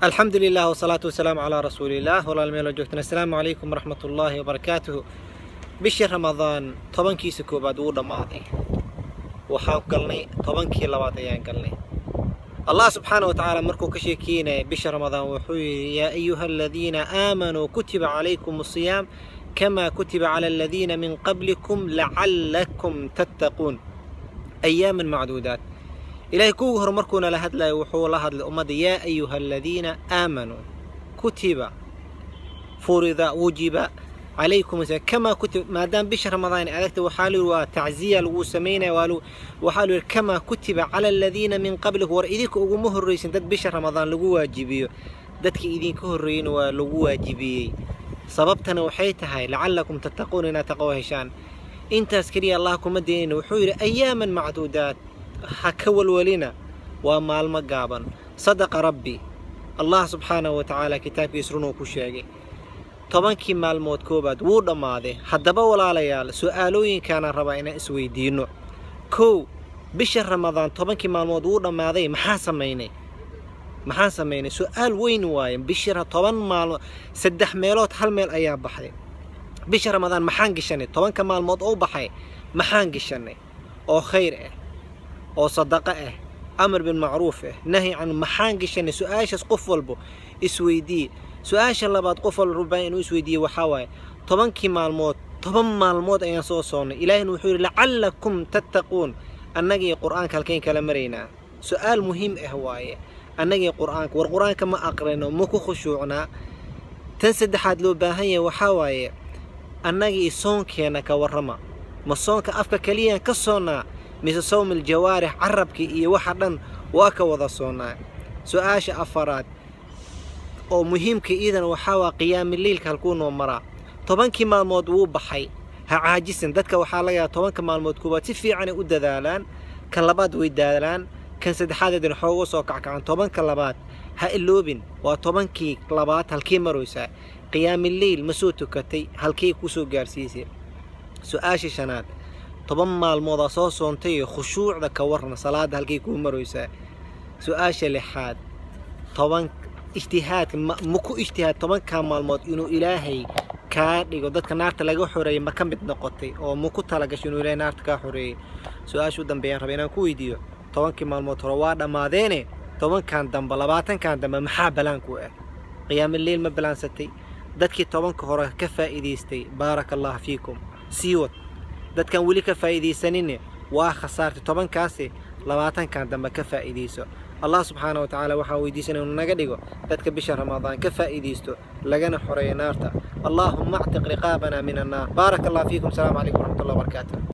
الحمد لله والصلاة والسلام على رسول الله والعالمين وجهتنا السلام عليكم ورحمة الله وبركاته بشر رمضان طبان كي سكوبة دور رماضي وحاو قلني طبان بعد لواتيان قلني الله سبحانه وتعالى مركو كشيكينا بشر رمضان وحوي يا أيها الذين آمنوا كتب عليكم الصيام كما كتب على الذين من قبلكم لعلكم تتقون أياما معدودات إلهي كوغ هرمركونا لهدلا يوحو الله هدل أمد يا أيها الذين آمنوا كتب فرض وجب عليكم كما كتب ما دام بشهر رمضان عليك وحال وتعزية وسمينة والو وحال كما كتب على الذين من قبل هو ورئيك أقومه الرئيس دت بشهر رمضان لقوا جبيه دت كإذين كهرين ولقوا جبيه صببتنا وحيتها لعلكم تتقون إن تقوى هشان. إنت أسكري الله كم الدين وحير اياما معدودات. Ha ka walwalina waa maalmo gaaban. Sadaqa rabbi allah subxaanahu wa tacaala kitaabkiis runuu ku sheegay. Tobankii maalmood koowaad wuu dhammaaday haddaba walaalayaal su'aalooyinkaana rabaa inaan isweydiinno kow bisha ramadaan tobankii maalmood wuu dhammaaday maxaa samaynay? Maxaan samaynay? Su'aal weyn waaye. Bishira toban maalmood saddex meelood hal meel ayaa baxday. Bisha ramadaan maxaan geshanay tobanka maalmood oo baxay? Maxaan geshanay oo khayr ah أو صدقة إيه، أمر بالمعروف إيه، نهي عن محانقش ان سؤاش اسقف ولبو إسويدي. سؤاش الله بعد قفل ربعين اسويدي وحواي. طبن كي مال موت طبن مال موت ان صوصون اله وحور لعلكم تتقون. النقي قرآن كالكين كالمرينا سؤال مهم إيه اهواي النقي قرآن والقرآن كما اقرينا مكو خشوعنا. تنسد حد لو باهي وحواي. النقي صون كينا كورما ما صون كافكا كليا كصونا. Mise sawmil jawaarix carabkii iyo waxa dhan waa ka wada soonnaa su'aasha afaraad oo muhiimka iidan waxaa waa qiyaamiliilka halkuu noo maraa. Tobankii maalmood wuu baxay. Ha caajisan dadka waxaa laga yaaba tobanka maalmood koowaad si fiicanay u dadaalaan kan labaad way dadaalaan kan saddexaadeedna xooga soo kackacan tobanka labaad ha iloobin waa tobankii labaad halkii maraysaa. Qiyaamileyl ma soo tukatay halkii ku soo gaarsiisay. Su'aasha shanaad toban maalmoodaa soo soontay khushuucda ka warna salaada halkay kuu maraysaa su-aasha lixaad toban ijtihaadka ma ku ijtihaad tobankaa maalmood inuu ilaahay kaa dhigo dadka naarta laga xoreeyay ma ka mid noqotay oo ma ku talagasho inuu ilaahay naarta kaa xoreeyey su-aasha u dambeeyaan raba inaan ku weydiiyo tobankii maalmood hore waa dhammaadeene tobankan dambe labaatankan dambe maxaa balaanku ah qiyaamileyl ma balaansatay dadkii tobanka hore ka faa'iidaystay baaraka allah fiikum sii wad dadkan weli ka faa'iidaysaninne waa khasaartay tobankaasi labaatankan dambe ka faa'iidayso allah subxaana wa tacaala waxaan weydiisanay inuu naga dhigo dadka bisha ramadaan ka faa'iidaysto lagana xoreeyo naarta allaahuma actiq riqaabana min annaar baaraka allah fiikum asalaamu calaykum waraxmat ullah wabarakaatu